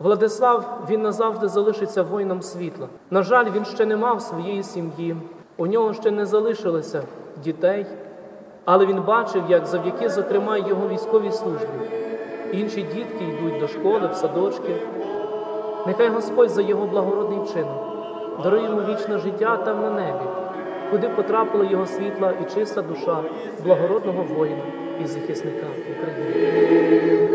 Владислав він назавжди залишиться воїном світла. На жаль, він ще не мав своєї сім'ї, у нього ще не залишилося дітей, але він бачив, як завдяки, зокрема, його військовій службі, інші дітки йдуть до школи, в садочки. Нехай Господь за його благородний вчинок дарує йому вічне життя там на небі, куди потрапила його світла і чиста душа благородного воїна і захисника України.